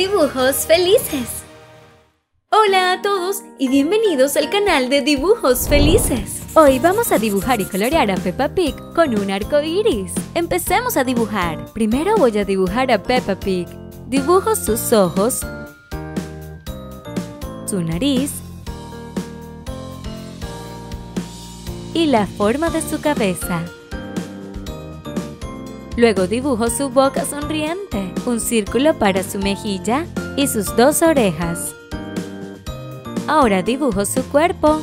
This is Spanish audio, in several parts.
Dibujos felices. Hola a todos y bienvenidos al canal de Dibujos Felices. Hoy vamos a dibujar y colorear a Peppa Pig con un arco iris. Empecemos a dibujar. Primero voy a dibujar a Peppa Pig. Dibujo sus ojos, su nariz y la forma de su cabeza. Luego dibujo su boca sonriente, un círculo para su mejilla y sus dos orejas. Ahora dibujo su cuerpo.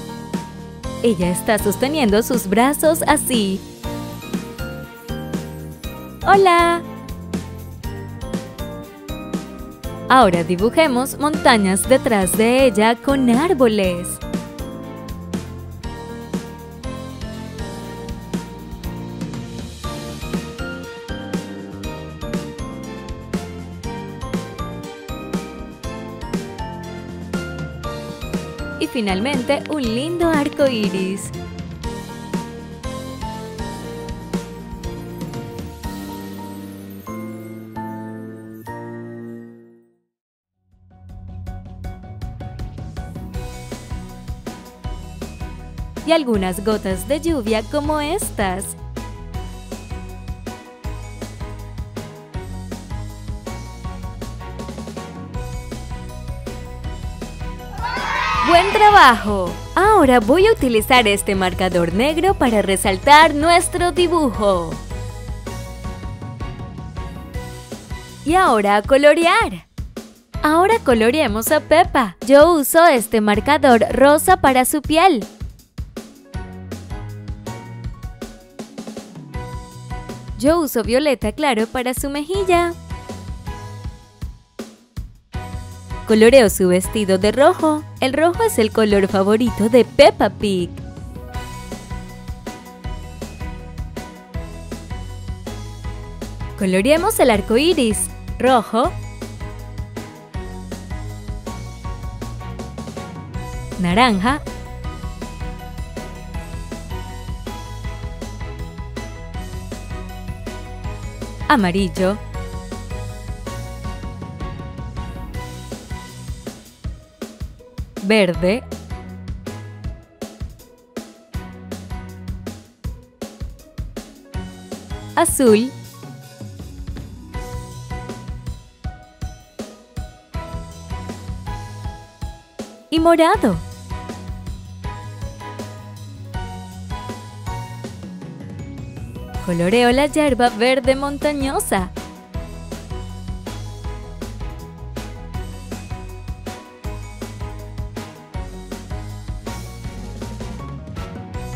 Ella está sosteniendo sus brazos así. ¡Hola! Ahora dibujemos montañas detrás de ella con árboles. Y finalmente un lindo arco iris. Y algunas gotas de lluvia como estas. ¡Buen trabajo! Ahora voy a utilizar este marcador negro para resaltar nuestro dibujo. Y ahora a colorear. Ahora coloreemos a Peppa. Yo uso este marcador rosa para su piel. Yo uso violeta claro para su mejilla. Coloreo su vestido de rojo. El rojo es el color favorito de Peppa Pig. Coloreemos el arco iris. Rojo. Naranja. Amarillo. Verde, azul, y morado. Coloreo la hierba verde montañosa.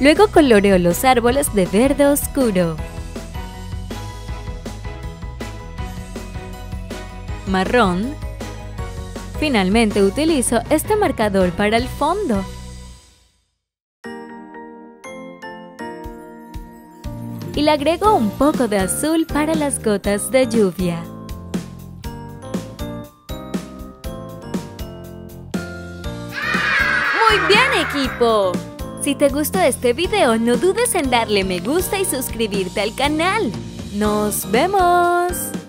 Luego coloreo los árboles de verde oscuro. Marrón. Finalmente utilizo este marcador para el fondo. Y le agrego un poco de azul para las gotas de lluvia. ¡Muy bien, equipo! Si te gustó este video, no dudes en darle me gusta y suscribirte al canal. ¡Nos vemos!